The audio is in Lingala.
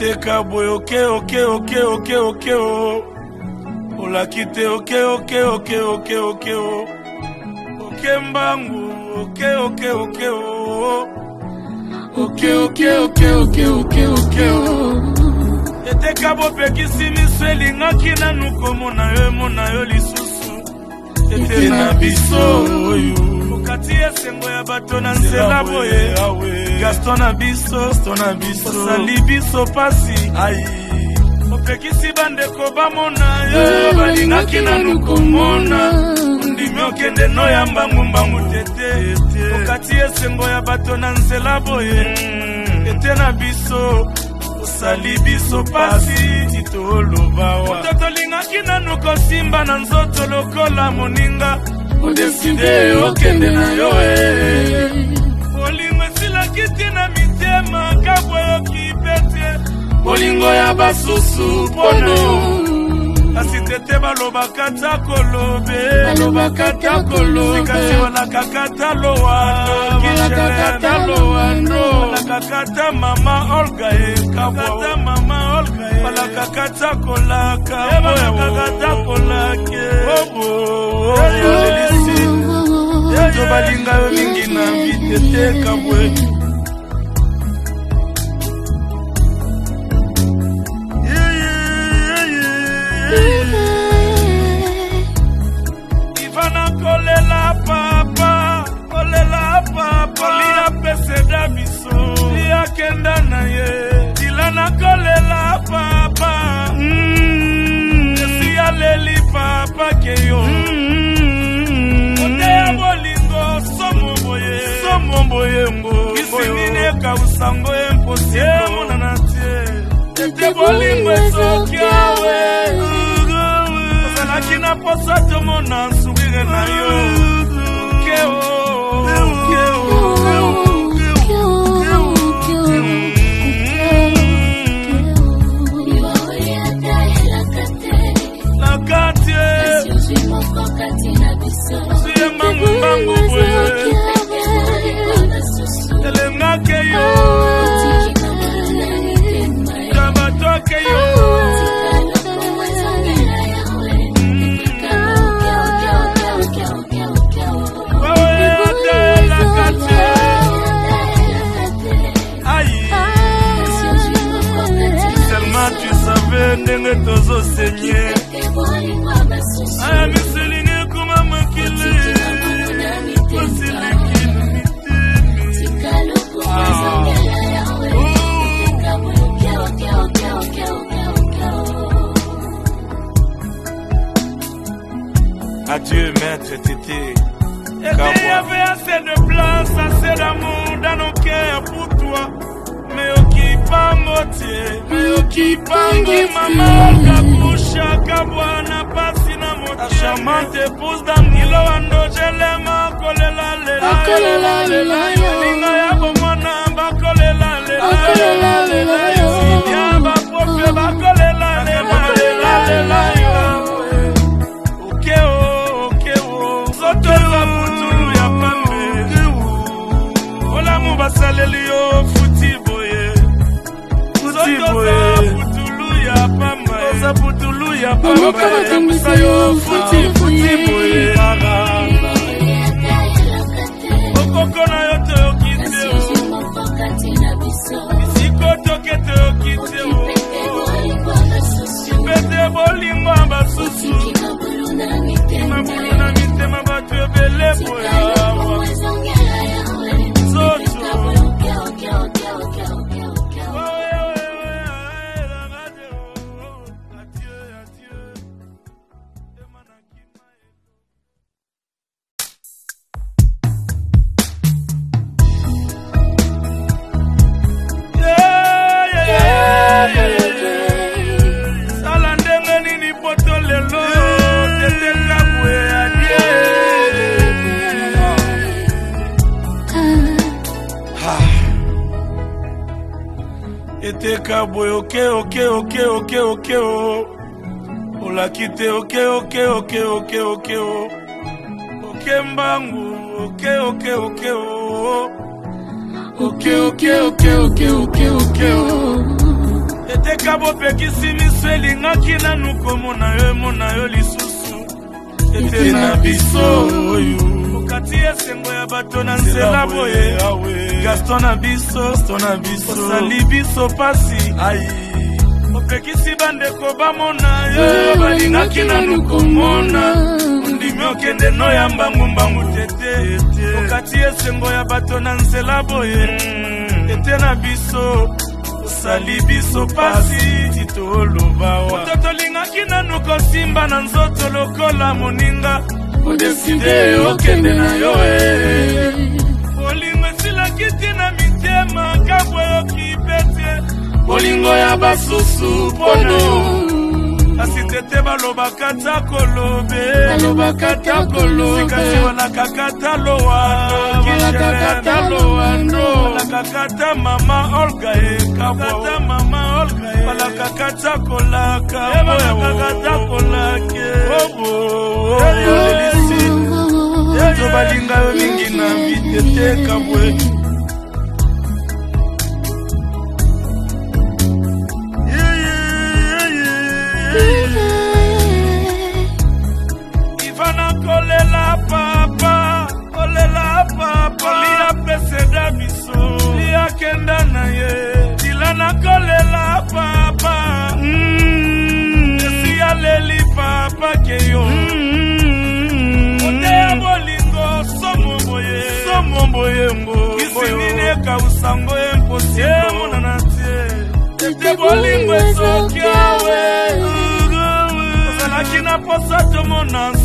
koteka boye oke oke oke oke oke o olaki te oke oke oke oke oke o oke mbangu oke oke oke o oke oke oke oke oke oke o eteka bopekisi miso elingaki nanu komona yo emona yo lisusu ete na biso oyo otia esengo ya bato na nzela boye gasto na biso osali biso pasi opekisi bandeko bamona yo eh, balingaki nanu komona ondimi okende no ya mbangu-mbangu tete okati esengo ya bato na nzela boye hmm. ete na biso osali biso pasi titolobawa oto tolingaki nanu kosimba na nzoto lokola moninga modesti nde okende na yo e bolingo esilaki tina mitema kabw eyoki pete bolingo ya basusu mpono kasi tete balobaka ta kolobebalobaka ta kolobekasi balakaka ta lowakata lowanobalakaka ta mama olga ekabwata mama olga e. balakaka ta kolaka balakaka ta kolake biso balinga yo mingi na mbite teka bwe ivana kolela papa kolela papa lia peseda biso liakenda na ye dilana kolela papa mm. esi aleli papa ke yo mm. molimo ezokiawe ozalaki na poso tomona nsukire na yo na kati eh. Adieu, maître Tété. Et il y avait assez de place, assez d'amour dans nos cœurs pour toi. Mais au qui pas mais qui pas Maman, na Charmante épouse je l'aime, ya pamba, ya musayo koteka boye oke oke oke oke oke o olaki te oke oke oke oke oke o oke mbangu oke oke oke o oke oke oke oke oke oke o eteka bopekisi miso elingaki nanu komona yo emona yo lisusu ete na biso oyo kati esengo ya bato na nzela boye gasto na biso osali biso pasi opekisi bandeko bamona yo balingaki nanu komona ondimi okende no ya mbangumbangu tete okati esengo ya bato na nzela boye tete na biso osali biso pasi titolobawa oto tolingaki nanu kosimba na nzoto lokola moninga odeside okende na yo e bolingo esilaki tina mitema kabw eyoki pete bolingo ya basusu mpono kasi tete balobaka ta kolobebalobaka ta kolobekasi balakaka ta lowabalakaka ta mama olga ekabwata mama olga e. balakaka ta kolaka take away. yeah, yeah, yeah, yeah. tika usango emposimona te ete bolingo esoki awe ozalaki na posa tomona